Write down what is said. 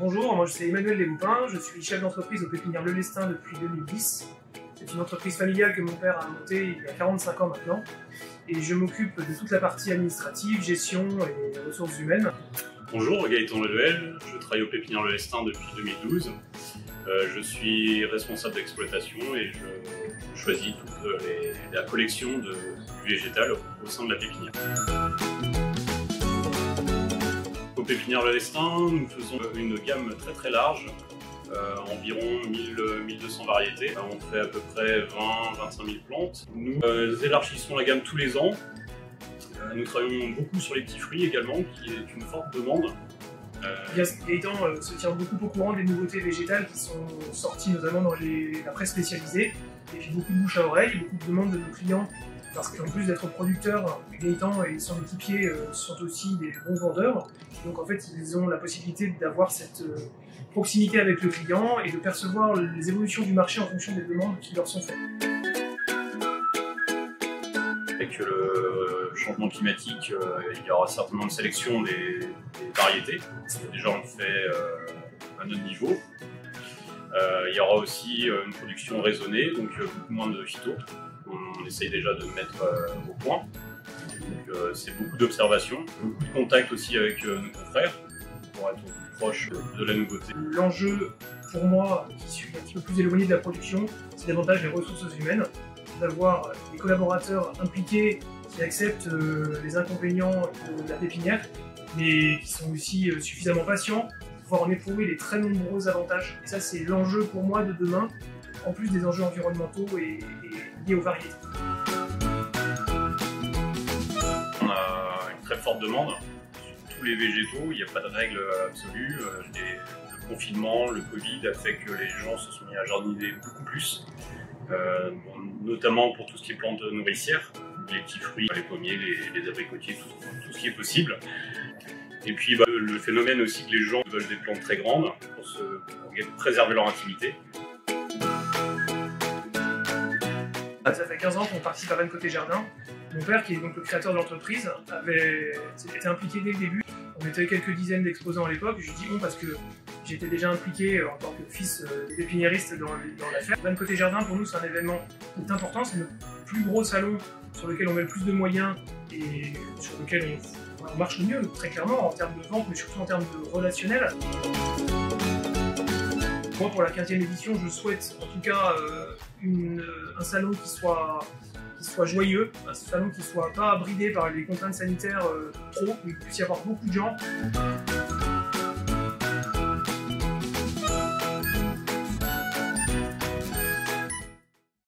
Bonjour, moi je suis Emmanuel Desboupins, je suis chef d'entreprise au Pépinière Le Lestin depuis 2010. C'est une entreprise familiale que mon père a montée il y a 45 ans maintenant. Et je m'occupe de toute la partie administrative, gestion et ressources humaines. Bonjour, Gaëtan Leluel, je travaille au Pépinière Le Lestin depuis 2012. Euh, je suis responsable d'exploitation et je choisis toute la collection de, du végétal au sein de la pépinière. Pépinière Le Lestin, nous faisons une gamme très très large, euh, environ 1000, 1200 variétés. On fait à peu près 20-25 000 plantes. Nous euh, élargissons la gamme tous les ans. Euh, nous travaillons beaucoup sur les petits fruits également, qui est une forte demande. Euh... Euh, se tient beaucoup au courant des nouveautés végétales qui sont sorties notamment dans les, la presse spécialisée. Et puis beaucoup de bouche à oreille, beaucoup de demandes de nos clients parce qu'en plus d'être producteurs, Gaëtan et son équipier euh, sont aussi des bons vendeurs. Donc en fait, ils ont la possibilité d'avoir cette euh, proximité avec le client et de percevoir les évolutions du marché en fonction des demandes qui leur sont faites. Avec le changement climatique, euh, il y aura certainement une sélection des, des variétés. Déjà, on le fait à notre niveau. il y aura aussi une production raisonnée, donc beaucoup moins de phyto on essaye déjà de mettre euh, au point. Euh, c'est beaucoup d'observations, beaucoup de contacts aussi avec euh, nos confrères pour être plus proche de la nouveauté. L'enjeu pour moi, qui suis un petit peu plus éloigné de la production, c'est davantage les ressources humaines, d'avoir des collaborateurs impliqués qui acceptent les inconvénients de la pépinière, mais qui sont aussi suffisamment patients pour pouvoir en éprouver les très nombreux avantages. Et ça, c'est l'enjeu pour moi de demain, en plus des enjeux environnementaux et, liés aux variétés. On a une très forte demande sur tous les végétaux, il n'y a pas de règle absolue. le confinement, le Covid a fait que les gens se sont mis à jardiner beaucoup plus, euh, notamment pour tout ce qui est plantes nourricières, les petits fruits, les pommiers, les, les abricotiers, tout, ce qui est possible. Et puis bah, le phénomène aussi que les gens veulent des plantes très grandes pour préserver leur intimité. Ça fait 15 ans qu'on participe à Rennes Côté Jardin. Mon père, qui est donc le créateur de l'entreprise, avait été impliqué dès le début. On était quelques dizaines d'exposants à l'époque. Je dis bon parce que j'étais déjà impliqué en tant que fils pépiniériste dans, dans l'affaire. Rennes Côté Jardin, pour nous, c'est un événement important. C'est le plus gros salon sur lequel on met le plus de moyens et sur lequel on, on marche le mieux, très clairement, en termes de vente, mais surtout en termes de relationnel. Moi, pour la 15e édition, je souhaite en tout cas euh, une, un salon qui soit, qui soit joyeux, un salon qui soit pas bridé par les contraintes sanitaires euh, trop, mais qu'il puisse y avoir beaucoup de gens.